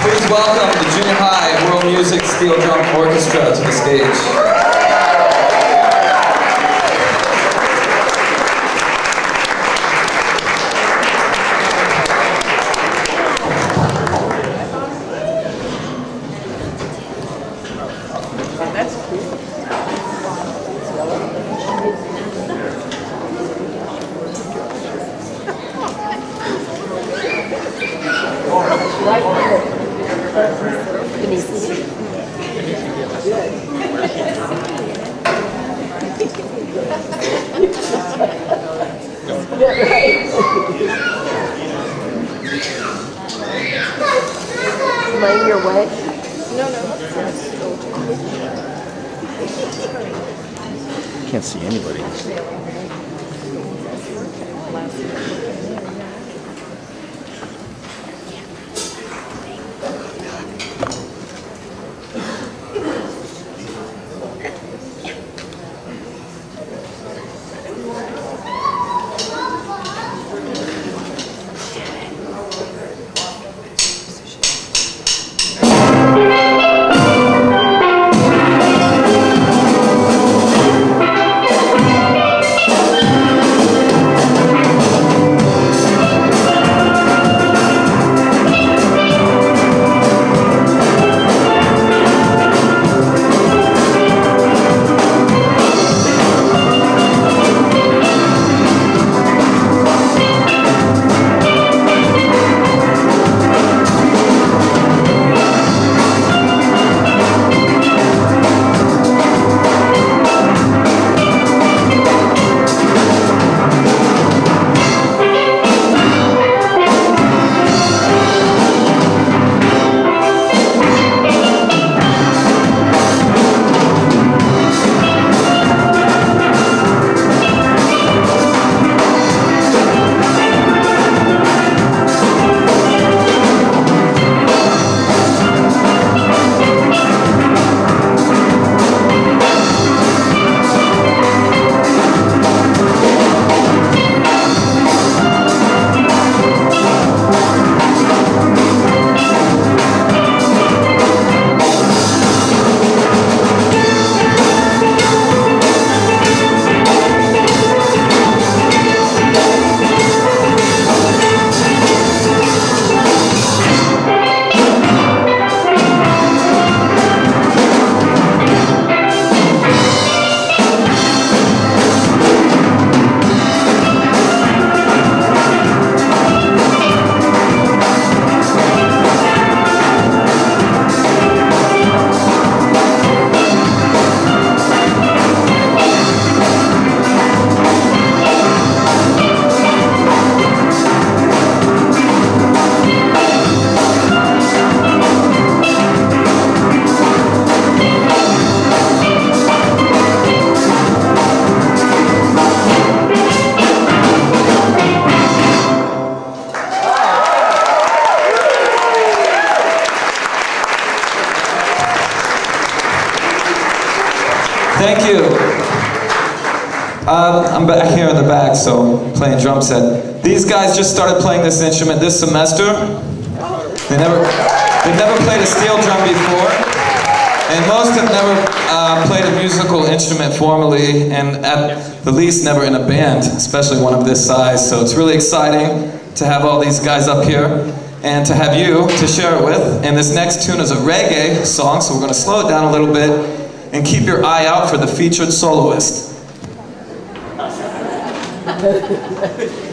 Please welcome the Junior High World Music Steel Drum Orchestra to the stage. Mine, you're wet. Can't see anybody. Thank you. Um, I'm back here in the back, so playing drum set. These guys just started playing this instrument this semester. They never, they never played a steel drum before, and most have never uh, played a musical instrument formally, and at the least never in a band, especially one of this size. So it's really exciting to have all these guys up here and to have you to share it with. And this next tune is a reggae song, so we're going to slow it down a little bit and keep your eye out for the featured soloist.